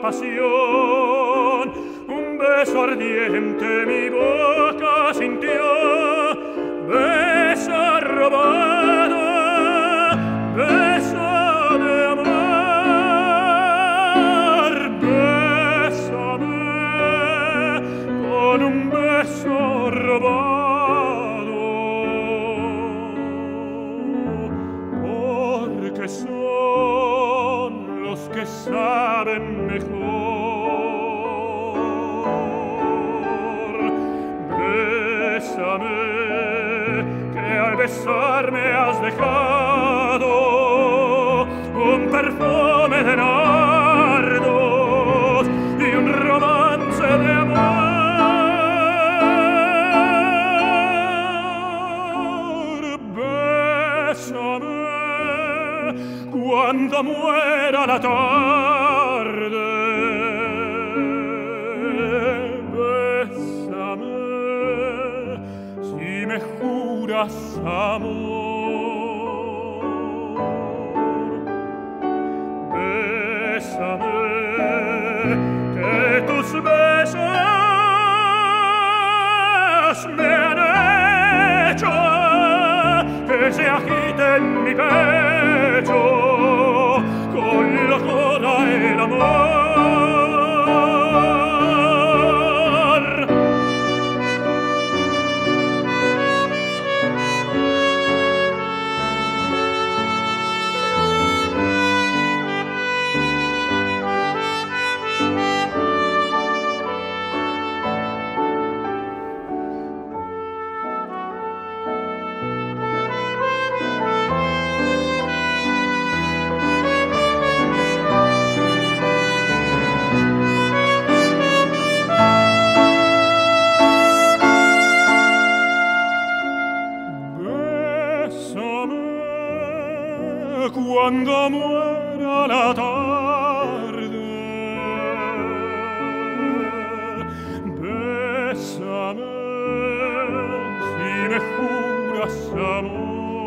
pasión, un beso ardiente mi boca sintió, saben mejor. Bésame, que al besarme has dejado un perfume de noche quando muera la tarde. Bésame si me juras amor. Bésame que tus besos me han hecho que se agite en mi pecho. Amor. quando muera la tarde. Bésame si me juras amor